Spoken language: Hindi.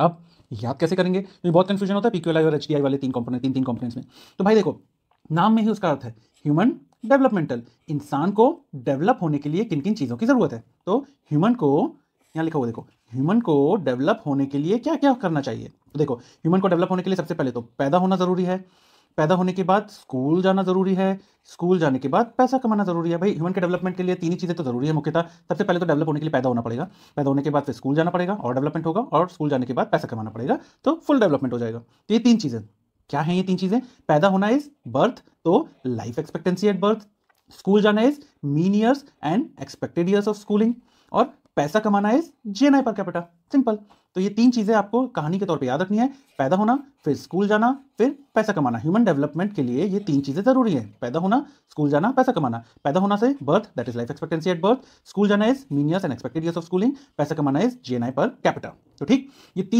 अब याद कैसे करेंगे? क्योंकि बहुत कंफ्यूजन होता है पीक्यूएल और एचडीआई वाले तीन कॉम्पोनेंट तीन तीन कॉम्पोनेंट्स में। तो भाई देखो, नाम में ही उसका अर्थ है ह्यूमन डेवलपमेंटल इंसान को डेवलप होने के लिए किन किन चीज़ों की ज़रूरत है? तो ह्यूमन को, यहाँ लिखा हुआ देखो ह्यूमन को डेवलप होने के लिए क्या क्या करना चाहिए? तो देखो ह्यूमन को डेवलप होने के लिए सबसे पहले तो पैदा होना ज़रूरी है पैदा होने के बाद स्कूल जाना ज़रूरी है, स्कूल जाने के बाद पैसा कमाना ज़रूरी है। भाई ह्यूमन के डेवलपमेंट के लिए तीन ही चीज़ें तो ज़रूरी है मुख्यतः। सबसे पहले तो डेवलप होने के लिए पैदा होना पड़ेगा। पैदा होने के बाद फिर स्कूल जाना पड़ेगा और डेवलपमेंट होगा और स्कूल जाने के बाद पैसा कमाना पड़ेगा तो फुल डेवलपमेंट हो जाएगा। तो ये तीन चीज़ें। क्या है ये तीन चीज़ें? पैदा होना इज़ बर्थ तो life expectancy at birth school जाना is mean years and expected years of schooling और पैसा कमाना is I per capita simple तो ये तीन चीज़ें आपको कहानी के तौर पे याद रखनी है। पैदा होना, फिर स्कूल जाना, फिर पैसा कमाना। ह्यूमन डेवलपमेंट के लिए ये तीन चीज़ें ज़रूरी है। पैदा होना, स्कूल जाना, पैसा कमाना। पैदा होना से birth that is life expectancy at birth school जाना is mean years and expected of schooling पैसा कमाना इज़ जीएनआई पर कैपिटा तो ठीक, ये तीन